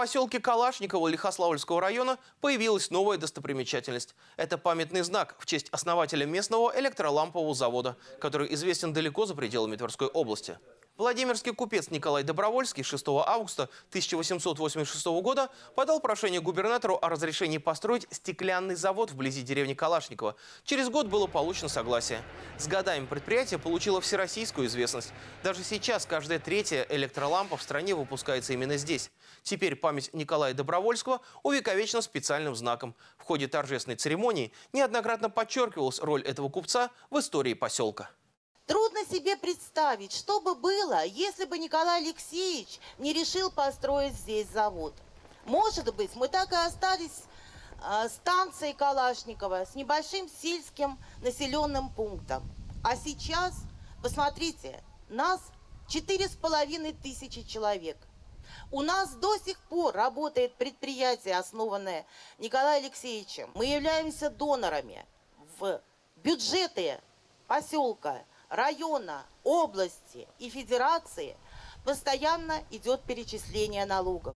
поселке Калашниково Лихославльского района появилась новая достопримечательность. Это памятный знак в честь основателя местного электролампового завода, который известен далеко за пределами Тверской области. Владимирский купец Николай Добровольский 6 августа 1886 года подал прошение губернатору о разрешении построить стеклянный завод вблизи деревни Калашникова. Через год было получено согласие. С годами предприятие получило всероссийскую известность. Даже сейчас каждая третья электролампа в стране выпускается именно здесь. Теперь память Николая Добровольского увековечена специальным знаком. В ходе торжественной церемонии неоднократно подчеркивалась роль этого купца в истории поселка. Трудно себе представить, что бы было, если бы Николай Алексеевич не решил построить здесь завод. Может быть, мы так и остались э, станцией Калашникова с небольшим сельским населенным пунктом. А сейчас, посмотрите, нас четыре с половиной тысячи человек. У нас до сих пор работает предприятие, основанное Николаем Алексеевичем. Мы являемся донорами в бюджеты поселка района, области и федерации постоянно идет перечисление налогов.